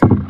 Thanks.